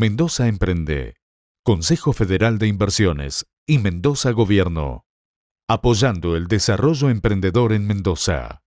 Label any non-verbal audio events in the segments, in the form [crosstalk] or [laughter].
Mendoza Emprende, Consejo Federal de Inversiones y Mendoza Gobierno, apoyando el desarrollo emprendedor en Mendoza.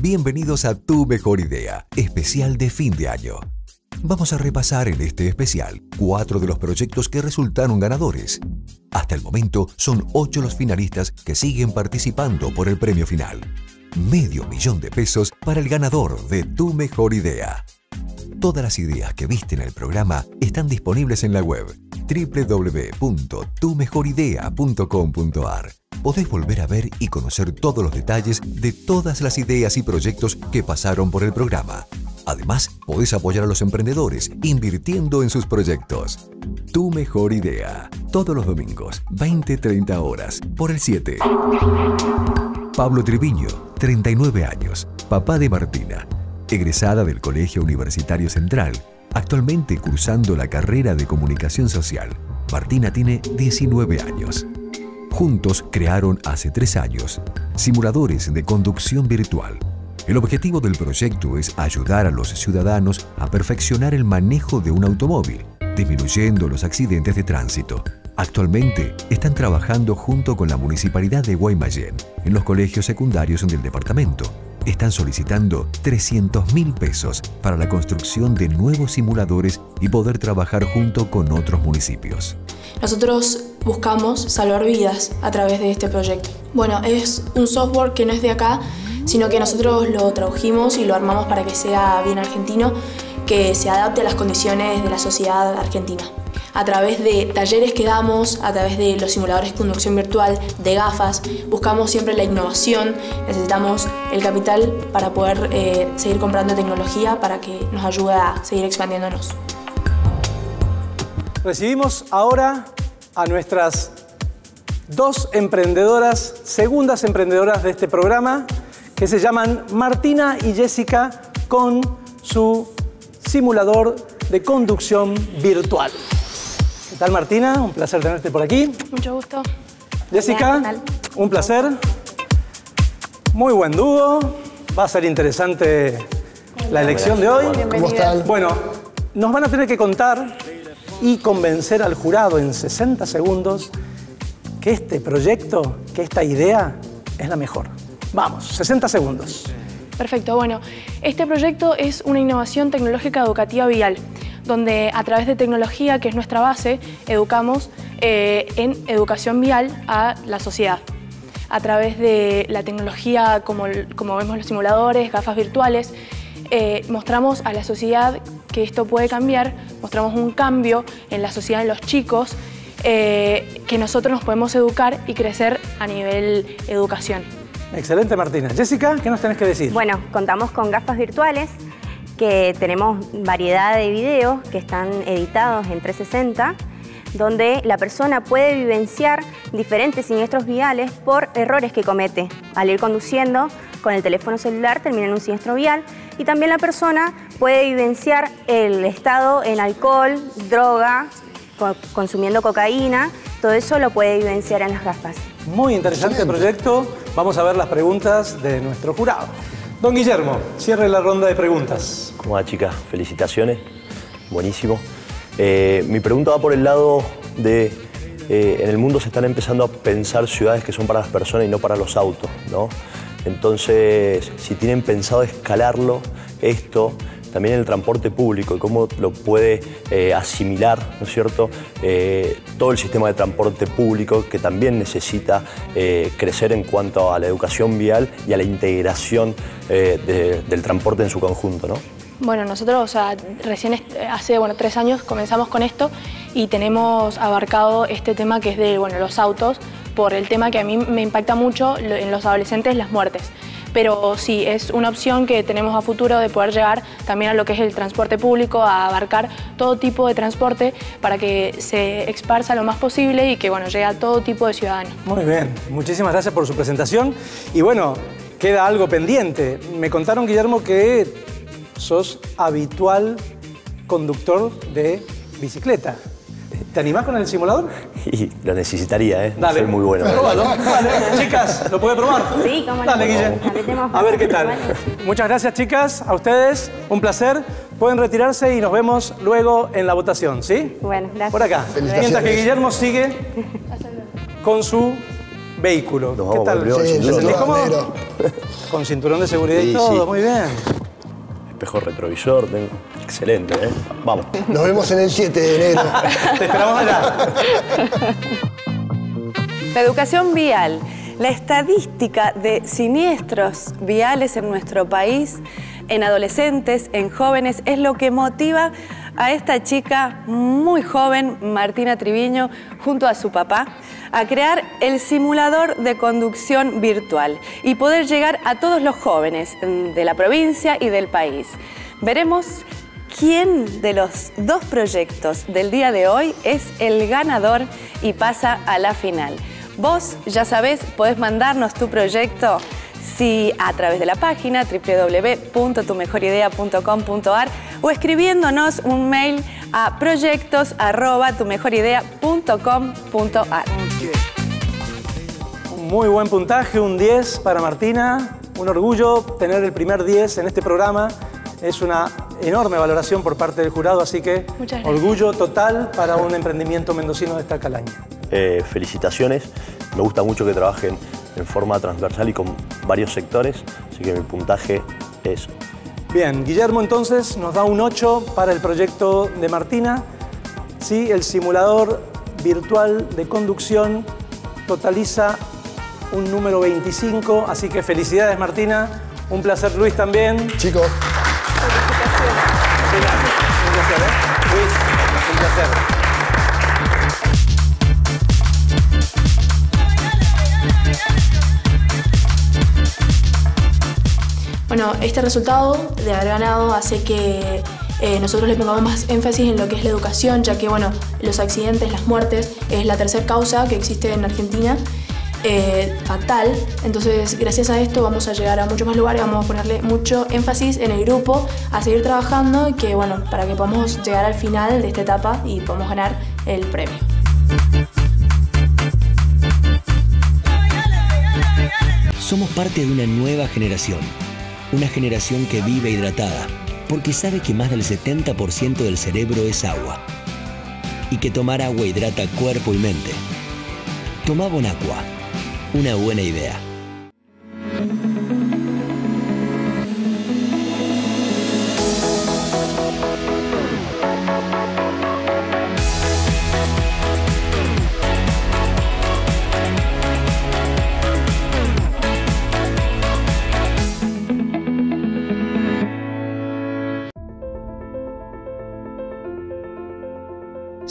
Bienvenidos a Tu Mejor Idea, especial de fin de año. Vamos a repasar en este especial cuatro de los proyectos que resultaron ganadores. Hasta el momento son ocho los finalistas que siguen participando por el premio final. Medio millón de pesos para el ganador de Tu Mejor Idea. Todas las ideas que viste en el programa están disponibles en la web www.tumejoridea.com.ar. Podés volver a ver y conocer todos los detalles de todas las ideas y proyectos que pasaron por el programa. Además, podés apoyar a los emprendedores invirtiendo en sus proyectos. Tu mejor idea. Todos los domingos, 20-30 horas, por el 7. Pablo Triviño, 39 años, papá de Martina, egresada del Colegio Universitario Central, actualmente cursando la carrera de Comunicación Social. Martina tiene 19 años. Juntos crearon hace tres años simuladores de conducción virtual. El objetivo del proyecto es ayudar a los ciudadanos a perfeccionar el manejo de un automóvil, disminuyendo los accidentes de tránsito. Actualmente están trabajando junto con la Municipalidad de Guaymallén en los colegios secundarios del departamento. Están solicitando 300 mil pesos para la construcción de nuevos simuladores y poder trabajar junto con otros municipios. Nosotros buscamos salvar vidas a través de este proyecto. Bueno, es un software que no es de acá, sino que nosotros lo tradujimos y lo armamos para que sea bien argentino, que se adapte a las condiciones de la sociedad argentina. A través de talleres que damos, a través de los simuladores de conducción virtual, de gafas, buscamos siempre la innovación, necesitamos el capital para poder eh, seguir comprando tecnología para que nos ayude a seguir expandiéndonos. Recibimos ahora a nuestras dos emprendedoras, segundas emprendedoras de este programa, que se llaman Martina y Jessica con su simulador de conducción virtual. ¿Qué tal Martina? Un placer tenerte por aquí. Mucho gusto. Jessica, un placer. Muy buen dúo. Va a ser interesante la elección de hoy. ¿Cómo están? Bueno, nos van a tener que contar y convencer al jurado en 60 segundos que este proyecto, que esta idea es la mejor. Vamos, 60 segundos. Perfecto, bueno, este proyecto es una innovación tecnológica educativa vial, donde a través de tecnología, que es nuestra base, educamos eh, en educación vial a la sociedad. A través de la tecnología, como, como vemos los simuladores, gafas virtuales, eh, mostramos a la sociedad que esto puede cambiar, mostramos un cambio en la sociedad, en los chicos, eh, que nosotros nos podemos educar y crecer a nivel educación. Excelente, Martina. Jessica, ¿qué nos tenés que decir? Bueno, contamos con gafas virtuales, que tenemos variedad de videos que están editados en 360, donde la persona puede vivenciar diferentes siniestros viales por errores que comete. Al ir conduciendo con el teléfono celular termina en un siniestro vial y también la persona puede vivenciar el estado en alcohol, droga, co- consumiendo cocaína, todo eso lo puede vivenciar en las gafas. Muy interesante el proyecto. Vamos a ver las preguntas de nuestro jurado. Don Guillermo, cierre la ronda de preguntas. ¿Cómo va, chicas? Felicitaciones. Buenísimo. Eh, mi pregunta va por el lado de eh, en el mundo se están empezando a pensar ciudades que son para las personas y no para los autos, ¿no? Entonces, si tienen pensado escalarlo, esto, también el transporte público y cómo lo puede eh, asimilar, ¿no es cierto?, eh, todo el sistema de transporte público que también necesita eh, crecer en cuanto a la educación vial y a la integración del transporte en su conjunto, ¿no? Bueno, nosotros, recién hace bueno, tres años comenzamos con esto y tenemos abarcado este tema que es de bueno, los autos, por el tema que a mí me impacta mucho en los adolescentes, las muertes pero sí, es una opción que tenemos a futuro de poder llegar también a lo que es el transporte público, a abarcar todo tipo de transporte para que se esparza lo más posible y que bueno, llegue a todo tipo de ciudadanos. Muy bien, muchísimas gracias por su presentación y bueno, queda algo pendiente. Me contaron, Guillermo, que sos habitual conductor de bicicleta. ¿Te animás con el simulador? [laughs] Y lo necesitaría, ¿eh? Dale. Soy muy bueno. Probalo. Dale. Chicas, ¿lo puede probar? Sí, cómo Dale, Guille. A ver qué tal. Muchas gracias, chicas. A ustedes, un placer. Pueden retirarse y nos vemos luego en la votación, ¿sí? Bueno, gracias. Por acá. Mientras que Guillermo sigue con su vehículo. ¿Qué tal? Sí, ¿Se sentís cómodo? Con cinturón de seguridad y todo, muy bien. Espejo retrovisor, tengo Excelente, ¿eh? Vamos. Nos vemos en el 7 de enero. [laughs] Te esperamos allá. La educación vial, la estadística de siniestros viales en nuestro país, en adolescentes, en jóvenes, es lo que motiva a esta chica muy joven, Martina Triviño, junto a su papá, a crear el simulador de conducción virtual y poder llegar a todos los jóvenes de la provincia y del país. Veremos quién de los dos proyectos del día de hoy es el ganador y pasa a la final. Vos, ya sabés, podés mandarnos tu proyecto si a través de la página www.tumejoridea.com.ar o escribiéndonos un mail a proyectos@tumejoridea.com.ar. Muy buen puntaje, un 10 para Martina. Un orgullo tener el primer 10 en este programa. Es una enorme valoración por parte del jurado, así que orgullo total para un emprendimiento mendocino de esta calaña. Eh, felicitaciones, me gusta mucho que trabajen en forma transversal y con varios sectores, así que mi puntaje es... Bien, Guillermo entonces nos da un 8 para el proyecto de Martina. Sí, el simulador virtual de conducción totaliza un número 25, así que felicidades Martina, un placer Luis también. Chicos. Bueno, este resultado de haber ganado hace que eh, nosotros le pongamos más énfasis en lo que es la educación, ya que bueno, los accidentes, las muertes, es la tercera causa que existe en Argentina eh, fatal. Entonces, gracias a esto vamos a llegar a muchos más lugares, vamos a ponerle mucho énfasis en el grupo, a seguir trabajando, que bueno, para que podamos llegar al final de esta etapa y podamos ganar el premio. Somos parte de una nueva generación, una generación que vive hidratada, porque sabe que más del 70% del cerebro es agua y que tomar agua hidrata cuerpo y mente. Toma Bonacqua una buena idea.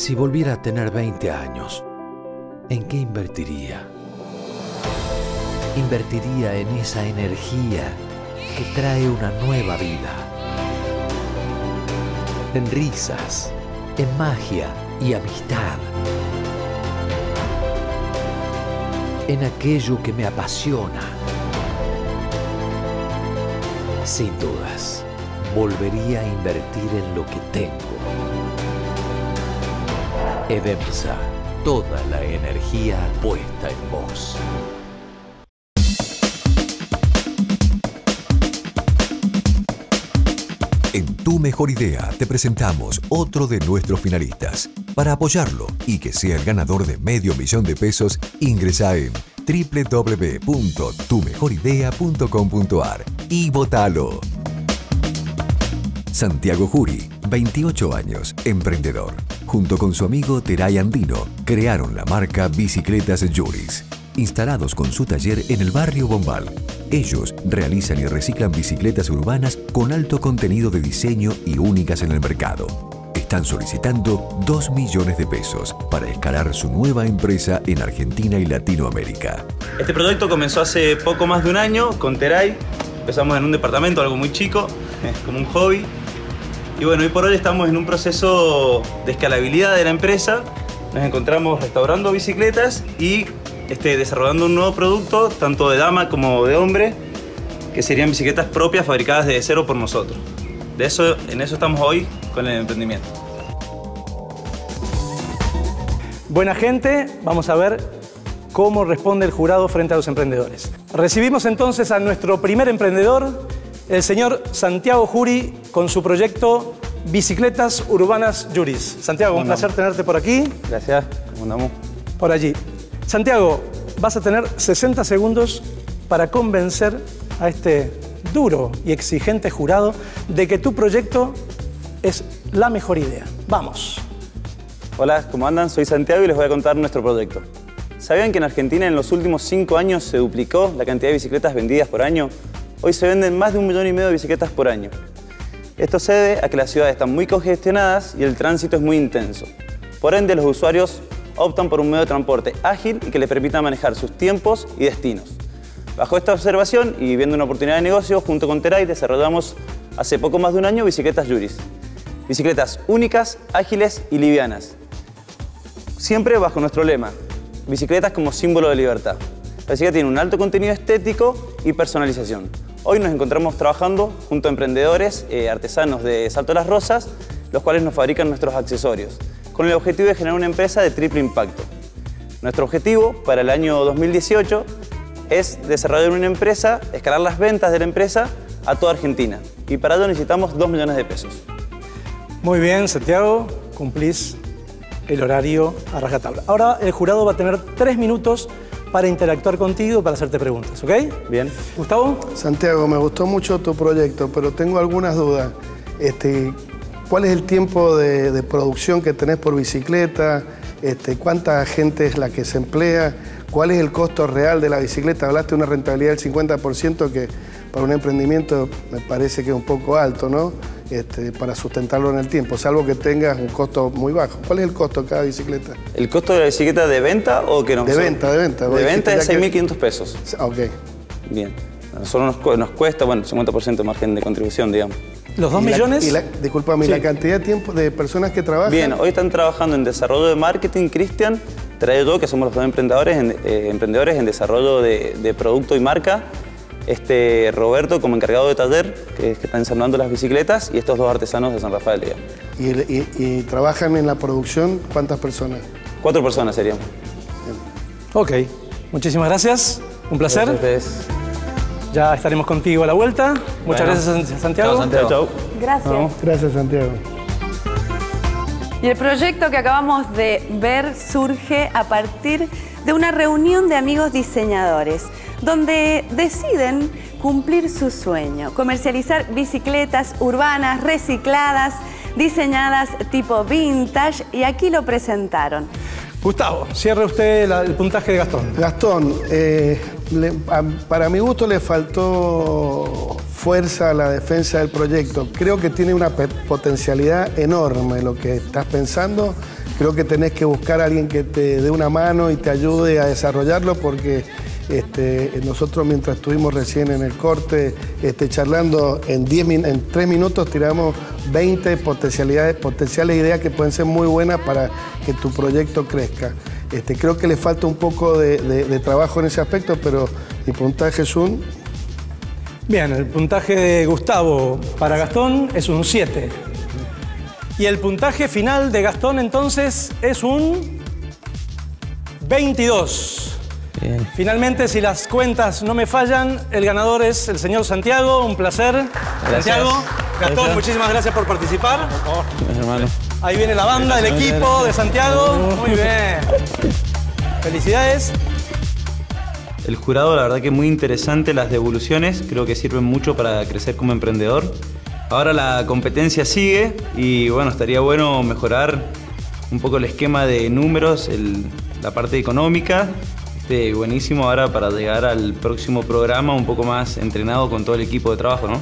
Si volviera a tener 20 años, ¿en qué invertiría? invertiría en esa energía que trae una nueva vida. En risas, en magia y amistad. En aquello que me apasiona. Sin dudas, volvería a invertir en lo que tengo. Edemsa, toda la energía puesta en vos. En Tu Mejor Idea te presentamos otro de nuestros finalistas. Para apoyarlo y que sea el ganador de medio millón de pesos, ingresa en www.tumejoridea.com.ar y votalo. Santiago Juri, 28 años, emprendedor. Junto con su amigo Teray Andino, crearon la marca Bicicletas Juris, instalados con su taller en el barrio Bombal. Ellos realizan y reciclan bicicletas urbanas con alto contenido de diseño y únicas en el mercado. Están solicitando 2 millones de pesos para escalar su nueva empresa en Argentina y Latinoamérica. Este proyecto comenzó hace poco más de un año con Teray. Empezamos en un departamento, algo muy chico, [laughs] como un hobby. Y bueno, hoy por hoy estamos en un proceso de escalabilidad de la empresa. Nos encontramos restaurando bicicletas y este, desarrollando un nuevo producto, tanto de dama como de hombre, que serían bicicletas propias fabricadas de cero por nosotros. De eso, en eso estamos hoy con el emprendimiento. Buena gente, vamos a ver cómo responde el jurado frente a los emprendedores. Recibimos entonces a nuestro primer emprendedor, el señor Santiago Juri, con su proyecto Bicicletas Urbanas Juris. Santiago, un placer tenerte por aquí. Gracias, ¿cómo andamos? Por allí. Santiago, vas a tener 60 segundos para convencer a este duro y exigente jurado de que tu proyecto es la mejor idea. Vamos. Hola, ¿cómo andan? Soy Santiago y les voy a contar nuestro proyecto. ¿Sabían que en Argentina en los últimos cinco años se duplicó la cantidad de bicicletas vendidas por año? Hoy se venden más de un millón y medio de bicicletas por año. Esto se debe a que las ciudades están muy congestionadas y el tránsito es muy intenso. Por ende, los usuarios optan por un medio de transporte ágil y que les permita manejar sus tiempos y destinos. Bajo esta observación y viendo una oportunidad de negocio, junto con Teray desarrollamos hace poco más de un año Bicicletas Juris. Bicicletas únicas, ágiles y livianas. Siempre bajo nuestro lema, bicicletas como símbolo de libertad. La bicicleta tiene un alto contenido estético y personalización. Hoy nos encontramos trabajando junto a emprendedores eh, artesanos de Salto Las Rosas, los cuales nos fabrican nuestros accesorios, con el objetivo de generar una empresa de triple impacto. Nuestro objetivo para el año 2018 es desarrollar una empresa, escalar las ventas de la empresa a toda Argentina. Y para ello necesitamos 2 millones de pesos. Muy bien, Santiago, cumplís el horario a rajatabla. Ahora el jurado va a tener tres minutos para interactuar contigo, para hacerte preguntas, ¿ok? Bien. Gustavo. Santiago, me gustó mucho tu proyecto, pero tengo algunas dudas. Este, ¿Cuál es el tiempo de, de producción que tenés por bicicleta? Este, ¿Cuánta gente es la que se emplea? ¿Cuál es el costo real de la bicicleta? Hablaste de una rentabilidad del 50% que para un emprendimiento me parece que es un poco alto, ¿no? Este, para sustentarlo en el tiempo, salvo que tengas un costo muy bajo. ¿Cuál es el costo de cada bicicleta? ¿El costo de la bicicleta de venta o que no? De venta, de venta. De venta es 6.500 pesos. Ok. Bien. A nosotros nos, nos cuesta, bueno, 50% de margen de contribución, digamos. ¿Los 2 ¿Y la- millones? y la, discúlpame, ¿y Sí. la cantidad de tiempo de personas que trabajan? Bien, hoy están trabajando en desarrollo de marketing, Cristian, trae yo, que somos los dos emprendedores en, eh, emprendedores en desarrollo de, de producto y marca. Este, Roberto como encargado de taller, que, que está ensamblando las bicicletas, y estos dos artesanos de San Rafael. ¿Y, y- y trabajan en la producción cuántas personas? Cuatro personas seríamos. Ok, muchísimas gracias. Un placer. Entonces, Ya estaremos contigo a la vuelta. Muchas Bueno. gracias, Santiago. Chao, Santiago. Chao. Gracias. Gracias, Santiago. Y el proyecto que acabamos de ver surge a partir de una reunión de amigos diseñadores, donde deciden cumplir su sueño, comercializar bicicletas urbanas recicladas, diseñadas tipo vintage, y aquí lo presentaron. Gustavo, cierre usted la- el puntaje de Gastón. Gastón, eh, le- a- para mi gusto le faltó fuerza a la defensa del proyecto. Creo que tiene una potencialidad enorme lo que estás pensando. Creo que tenés que buscar a alguien que te dé una mano y te ayude a desarrollarlo porque este, nosotros mientras estuvimos recién en el corte este, charlando en 10 min- en 3 minutos tiramos 20 potencialidades, potenciales ideas que pueden ser muy buenas para que tu proyecto crezca. Este, creo que le falta un poco de- de trabajo en ese aspecto, pero mi puntaje es un Bien, el puntaje de Gustavo para Gastón es un 7. Y el puntaje final de Gastón entonces es un 22. Bien. Finalmente, si las cuentas no me fallan, el ganador es el señor Santiago. Un placer. Santiago, Gastón, Gracias. muchísimas gracias por participar. hermano. Ahí viene la banda, el equipo de Santiago. Muy bien. Felicidades. El jurado, la verdad que muy interesante las devoluciones, creo que sirven mucho para crecer como emprendedor. Ahora la competencia sigue y bueno, estaría bueno mejorar un poco el esquema de números, la parte económica. Este, buenísimo ahora para llegar al próximo programa un poco más entrenado con todo el equipo de trabajo, ¿no?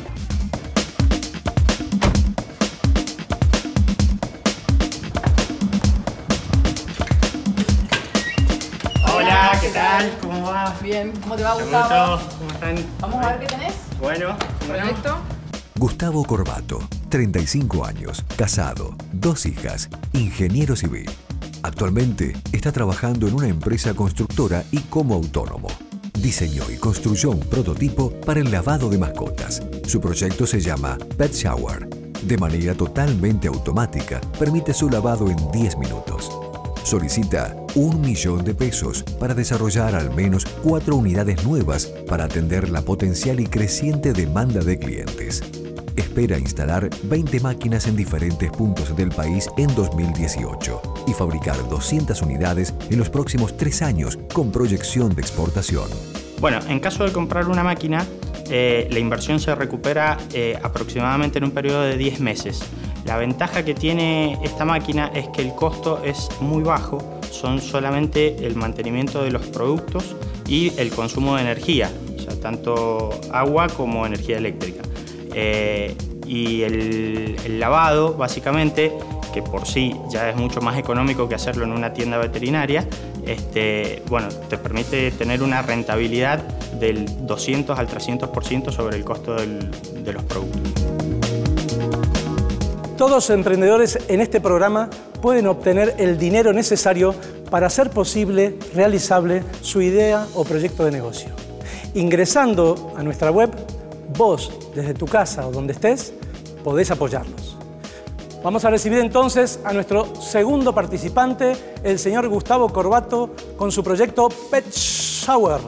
Hola, ¿qué tal? ¿Cómo va? Bien, ¿cómo te va, Gustavo? ¿Cómo están? Vamos a ver qué tenés. Bueno, Proyecto. Gustavo Corbato, 35 años, casado, dos hijas, ingeniero civil. Actualmente está trabajando en una empresa constructora y como autónomo. Diseñó y construyó un prototipo para el lavado de mascotas. Su proyecto se llama Pet Shower. De manera totalmente automática, permite su lavado en 10 minutos. Solicita un millón de pesos para desarrollar al menos cuatro unidades nuevas para atender la potencial y creciente demanda de clientes. Espera instalar 20 máquinas en diferentes puntos del país en 2018 y fabricar 200 unidades en los próximos tres años con proyección de exportación. Bueno, en caso de comprar una máquina, eh, la inversión se recupera eh, aproximadamente en un periodo de 10 meses. La ventaja que tiene esta máquina es que el costo es muy bajo, son solamente el mantenimiento de los productos y el consumo de energía, o tanto agua como energía eléctrica. Eh, y el, lavado, básicamente, que por sí ya es mucho más económico que hacerlo en una tienda veterinaria, este, bueno, te permite tener una rentabilidad del 200 al 300% sobre el costo de los productos. Todos los emprendedores en este programa pueden obtener el dinero necesario para hacer posible, realizable su idea o proyecto de negocio. Ingresando a nuestra web, vos, desde tu casa o donde estés, podés apoyarlos. Vamos a recibir entonces a nuestro segundo participante, el señor Gustavo Corbato, con su proyecto Pet Shower.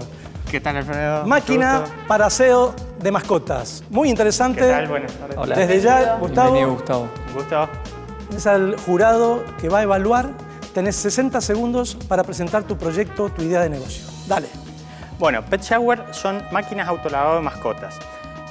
¿Qué tal, Alfredo? Máquina para aseo de mascotas. Muy interesante. ¿Qué tal? Buenas tardes. Hola. Desde ya, Gustavo. Bienvenido, Gustavo. Gustavo. Es al jurado que va a evaluar. Tenés 60 segundos para presentar tu proyecto, tu idea de negocio. Dale. Bueno, Pet Shower son máquinas autolavado de mascotas.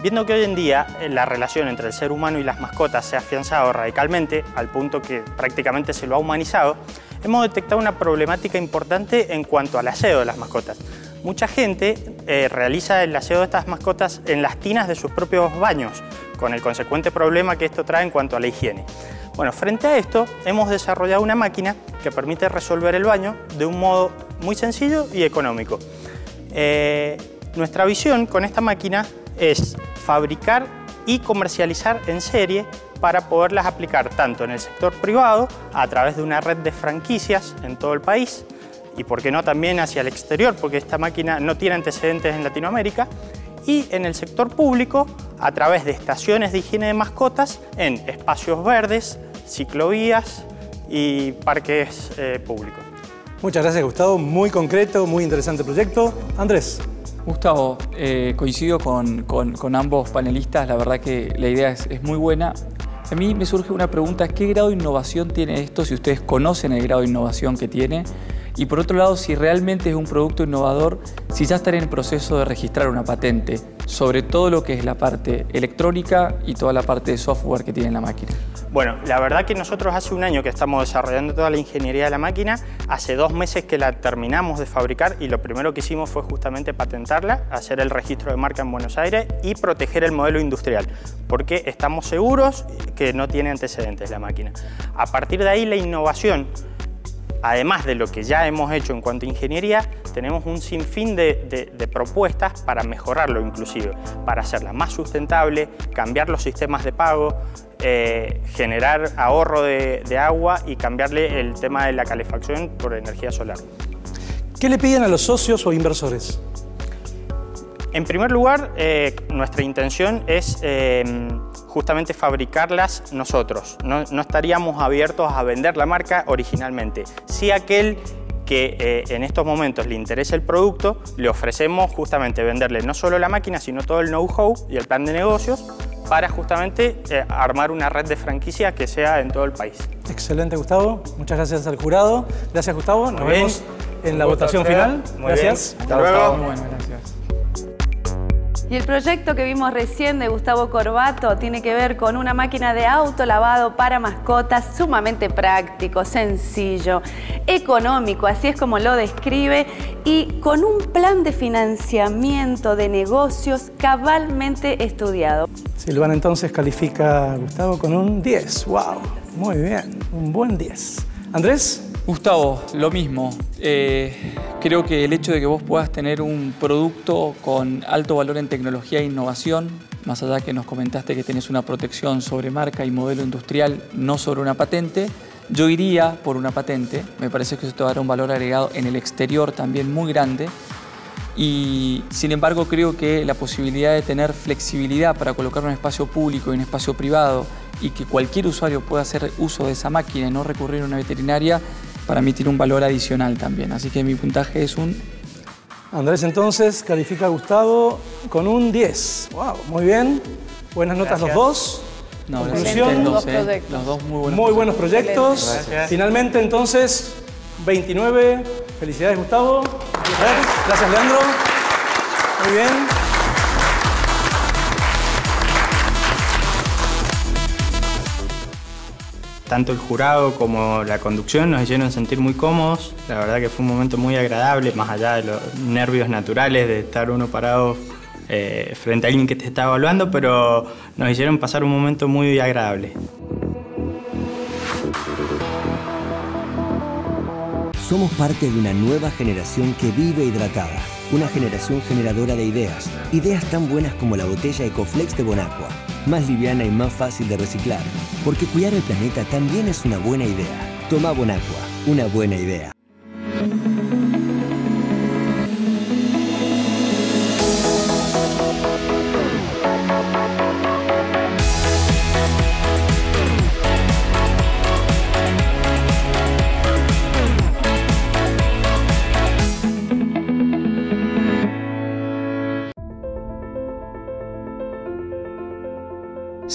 Viendo que hoy en día eh, la relación entre el ser humano y las mascotas se ha afianzado radicalmente, al punto que prácticamente se lo ha humanizado, hemos detectado una problemática importante en cuanto al aseo de las mascotas. Mucha gente eh, realiza el aseo de estas mascotas en las tinas de sus propios baños, con el consecuente problema que esto trae en cuanto a la higiene. Bueno, frente a esto, hemos desarrollado una máquina que permite resolver el baño de un modo muy sencillo y económico. Eh, nuestra visión con esta máquina es fabricar y comercializar en serie para poderlas aplicar tanto en el sector privado, a través de una red de franquicias en todo el país, y por qué no también hacia el exterior, porque esta máquina no tiene antecedentes en Latinoamérica, y en el sector público a través de estaciones de higiene de mascotas en espacios verdes, ciclovías y parques eh, públicos. Muchas gracias, Gustavo. Muy concreto, muy interesante proyecto. Andrés. Gustavo, eh, coincido con, ambos panelistas, la verdad que la idea es, es muy buena. A mí me surge una pregunta, ¿qué grado de innovación tiene esto? Si ustedes conocen el grado de innovación que tiene. Y por otro lado, si realmente es un producto innovador, si ya están en el proceso de registrar una patente sobre todo lo que es la parte electrónica y toda la parte de software que tiene la máquina. Bueno, la verdad que nosotros hace un año que estamos desarrollando toda la ingeniería de la máquina, hace dos meses que la terminamos de fabricar y lo primero que hicimos fue justamente patentarla, hacer el registro de marca en Buenos Aires y proteger el modelo industrial, porque estamos seguros que no tiene antecedentes la máquina. A partir de ahí la innovación además de lo que ya hemos hecho en cuanto a ingeniería, tenemos un sinfín de, propuestas para mejorarlo inclusive, para hacerla más sustentable, cambiar los sistemas de pago, eh, generar ahorro de, de agua y cambiarle el tema de la calefacción por energía solar. ¿Qué le piden a los socios o inversores? En primer lugar, eh, nuestra intención es eh, justamente fabricarlas nosotros. No, no estaríamos abiertos a vender la marca originalmente. Si aquel que eh, en estos momentos le interesa el producto, le ofrecemos justamente venderle no solo la máquina, sino todo el know-how y el plan de negocios para justamente eh, armar una red de franquicia que sea en todo el país. Excelente, Gustavo. Muchas gracias al jurado. Gracias, Gustavo. Nos Muy bien. vemos en la votación final. Muy gracias. bien. Hasta luego. Muy bueno, gracias. Y el proyecto que vimos recién de Gustavo Corbato tiene que ver con una máquina de autolavado para mascotas sumamente práctico, sencillo, económico, así es como lo describe, y con un plan de financiamiento de negocios cabalmente estudiado. Silvana entonces califica a Gustavo con un 10. ¡Wow! Muy bien, un buen 10. Andrés, Gustavo, lo mismo. Eh, creo que el hecho de que vos puedas tener un producto con alto valor en tecnología e innovación, más allá que nos comentaste que tenés una protección sobre marca y modelo industrial, no sobre una patente, yo iría por una patente. Me parece que eso te dará un valor agregado en el exterior también muy grande. Y sin embargo creo que la posibilidad de tener flexibilidad para colocar un espacio público y un espacio privado y que cualquier usuario pueda hacer uso de esa máquina y no recurrir a una veterinaria, para mí tiene un valor adicional también. Así que mi puntaje es un... Andrés entonces califica a Gustavo con un 10. ¡Wow! Muy bien. Buenas notas los dos. No, Conclusión. los, dos, Dos eh, proyectos. los dos muy buenos. Muy buenos proyectos. Gracias. Finalmente, entonces, 29. Felicidades, Gustavo. Gracias, Leandro. Muy bien. Tanto el jurado como la conducción nos hicieron sentir muy cómodos. La verdad que fue un momento muy agradable, más allá de los nervios naturales de estar uno parado eh, frente a alguien que te está evaluando, pero nos hicieron pasar un momento muy agradable. Somos parte de una nueva generación que vive hidratada. Una generación generadora de ideas. Ideas tan buenas como la botella Ecoflex de Bonaqua. Más liviana y más fácil de reciclar. Porque cuidar el planeta también es una buena idea. Toma Bonaqua. Una buena idea.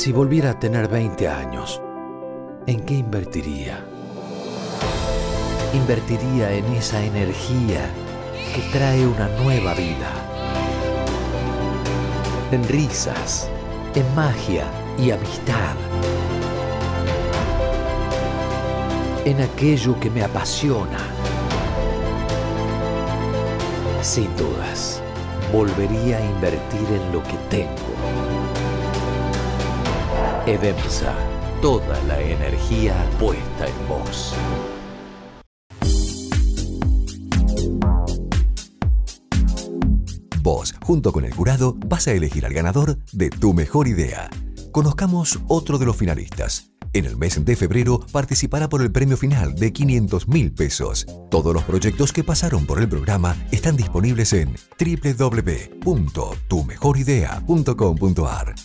Si volviera a tener 20 años, ¿en qué invertiría? Invertiría en esa energía que trae una nueva vida. En risas, en magia y amistad. En aquello que me apasiona. Sin dudas, volvería a invertir en lo que tengo. Edemsa, toda la energía puesta en vos. Vos, junto con el jurado, vas a elegir al ganador de tu mejor idea. Conozcamos otro de los finalistas. En el mes de febrero participará por el premio final de 500 mil pesos. Todos los proyectos que pasaron por el programa están disponibles en www.tumejoridea.com.ar.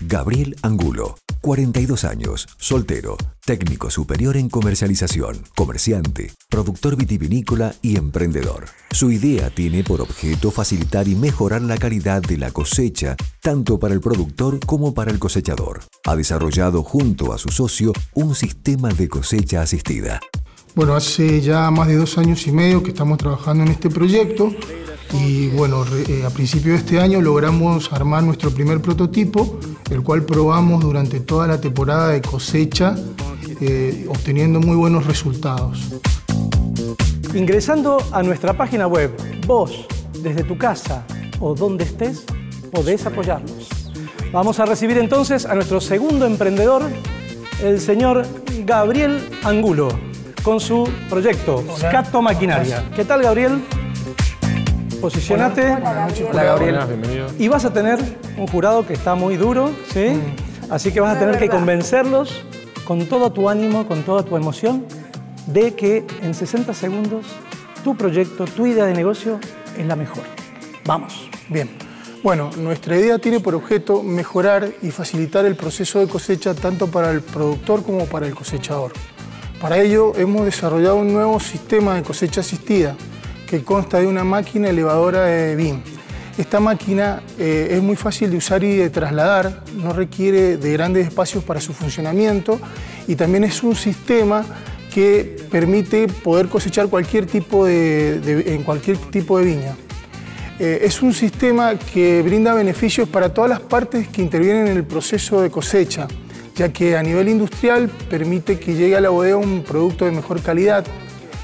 Gabriel Angulo, 42 años, soltero, técnico superior en comercialización, comerciante, productor vitivinícola y emprendedor. Su idea tiene por objeto facilitar y mejorar la calidad de la cosecha, tanto para el productor como para el cosechador. Ha desarrollado junto a su socio un sistema de cosecha asistida. Bueno, hace ya más de dos años y medio que estamos trabajando en este proyecto y bueno, eh, a principio de este año logramos armar nuestro primer prototipo, el cual probamos durante toda la temporada de cosecha, eh, obteniendo muy buenos resultados. Ingresando a nuestra página web, vos, desde tu casa o donde estés, podés apoyarnos. Vamos a recibir entonces a nuestro segundo emprendedor, el señor Gabriel Angulo, con su proyecto Scato Maquinaria. ¿Qué tal, Gabriel? Posicionate. Hola, Gabriel. bienvenido. Y vas a tener un jurado que está muy duro, ¿sí? Así que vas a tener que convencerlos con todo tu ánimo, con toda tu emoción, de que en 60 segundos tu proyecto, tu idea de negocio es la mejor. Vamos. Bien. Bueno, nuestra idea tiene por objeto mejorar y facilitar el proceso de cosecha tanto para el productor como para el cosechador. Para ello hemos desarrollado un nuevo sistema de cosecha asistida que consta de una máquina elevadora de BIM. Esta máquina eh, es muy fácil de usar y de trasladar, no requiere de grandes espacios para su funcionamiento y también es un sistema que permite poder cosechar cualquier tipo de, en cualquier tipo de viña. Eh, es un sistema que brinda beneficios para todas las partes que intervienen en el proceso de cosecha, ya que a nivel industrial permite que llegue a la bodega un producto de mejor calidad.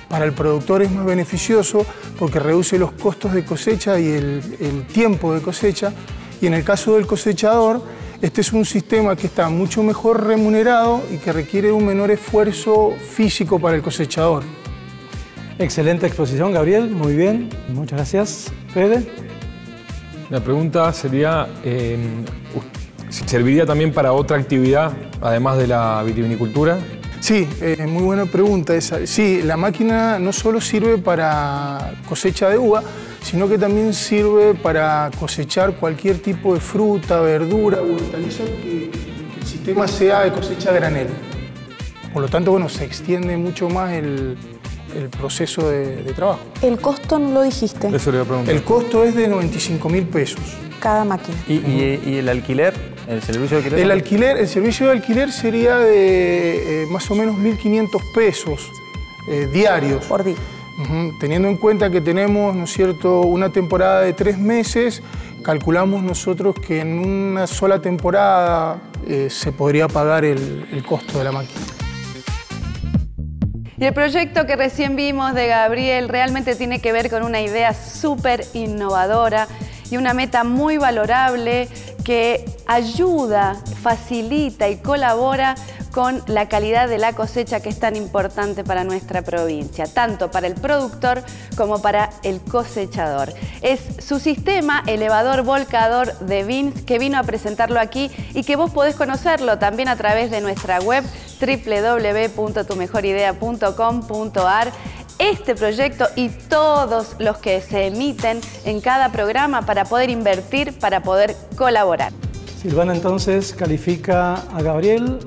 Para el productor es más beneficioso porque reduce los costos de cosecha y el, el tiempo de cosecha. Y en el caso del cosechador, este es un sistema que está mucho mejor remunerado y que requiere un menor esfuerzo físico para el cosechador. Excelente exposición, Gabriel. Muy bien. Muchas gracias. Fede. La pregunta sería, eh, ¿serviría también para otra actividad, además de la vitivinicultura? Sí, eh, muy buena pregunta esa. Sí, la máquina no solo sirve para cosecha de uva, sino que también sirve para cosechar cualquier tipo de fruta, verdura o hortaliza que, el sistema sea de cosecha a granel. Por lo tanto, bueno, se extiende mucho más el, proceso de, trabajo. ¿El costo no lo dijiste? Eso le voy a preguntar. El costo es de 95 mil pesos. Cada máquina. ¿Y, el alquiler? ¿El servicio de alquiler? El, alquiler, el servicio de alquiler sería de eh, más o menos 1.500 pesos eh, diarios. Por día. Teniendo en cuenta que tenemos, ¿no es cierto?, una temporada de tres meses, calculamos nosotros que en una sola temporada eh, se podría pagar el, el costo de la máquina. Y el proyecto que recién vimos de Gabriel realmente tiene que ver con una idea súper innovadora y una meta muy valorable que ayuda, facilita y colabora con la calidad de la cosecha que es tan importante para nuestra provincia, tanto para el productor como para el cosechador. Es su sistema elevador volcador de Vins que vino a presentarlo aquí y que vos podés conocerlo también a través de nuestra web www.tumejoridea.com.ar este proyecto y todos los que se emiten en cada programa para poder invertir, para poder colaborar. Silvana entonces califica a Gabriel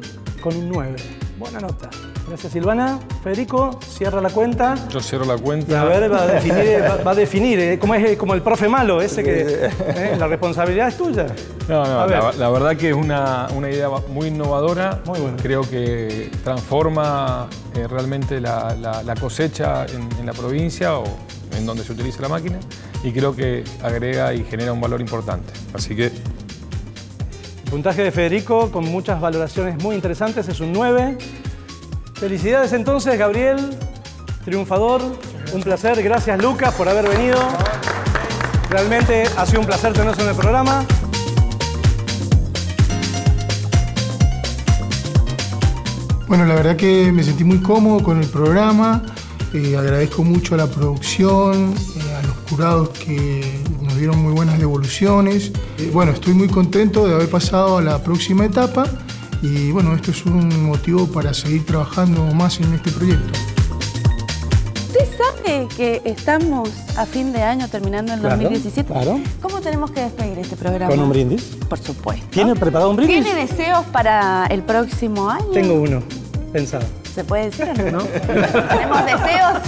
con un 9. Buena nota. Gracias Silvana. Federico, cierra la cuenta. Yo cierro la cuenta. Y a ver, va a definir, va, a definir ¿eh? ¿cómo es como el profe malo, ese que ¿eh? la responsabilidad es tuya. No, no, la, verdad que es una, idea muy innovadora. Muy buena. Creo que transforma eh, realmente la, cosecha en, la provincia o en donde se utiliza la máquina y creo que agrega y genera un valor importante. Así que Puntaje de Federico con muchas valoraciones muy interesantes, es un 9. Felicidades entonces, Gabriel, triunfador. Un placer, gracias Lucas por haber venido. Realmente ha sido un placer tenernos en el programa. Bueno, la verdad que me sentí muy cómodo con el programa. Eh, agradezco mucho a la producción, eh, a los curados que nos dieron muy buenas devoluciones. Eh, bueno, estoy muy contento de haber pasado a la próxima etapa y bueno, esto es un motivo para seguir trabajando más en este proyecto. ¿Usted sabe que estamos a fin de año terminando el 2017? Claro. ¿Cómo tenemos que despedir este programa? ¿Con un brindis? Por supuesto. ¿Tiene preparado un brindis? ¿Tiene deseos para el próximo año? Tengo uno, pensado. ¿Se puede decir? ¿No? ¿Tenemos deseos?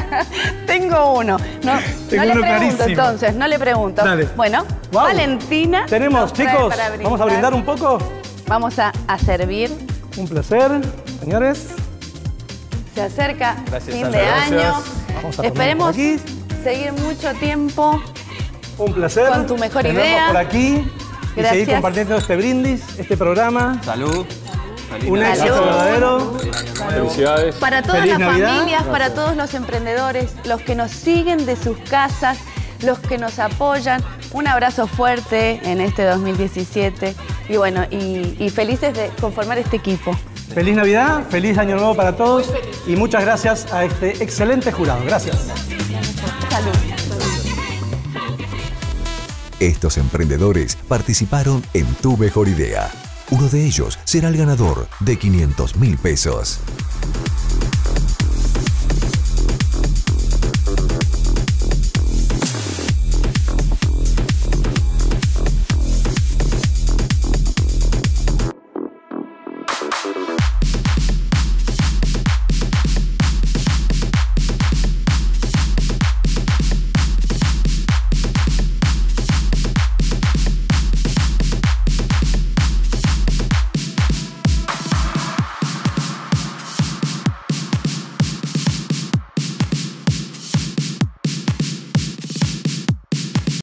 [laughs] Tengo uno. No, Tengo no le pregunto entonces, no le pregunto. Dale. Bueno, Valentina. Tenemos, chicos, vamos a brindar un poco. Vamos a, servir. Un placer, señores. Se acerca fin de año. Esperemos seguir mucho tiempo. Un placer. Con tu mejor idea. por aquí. Y seguir compartiendo este brindis, este programa. Salud. Un éxito verdadero. Felicidades. Para todas las familias, para todos los emprendedores, los que nos siguen de sus casas, los que nos apoyan. Un abrazo fuerte en este 2017 y bueno, y, felices de conformar este equipo. Feliz Navidad, feliz Año Nuevo para todos y muchas gracias a este excelente jurado. Gracias. Salud. Estos emprendedores participaron en Tu Mejor Idea. Uno de ellos será el ganador de 500 mil pesos.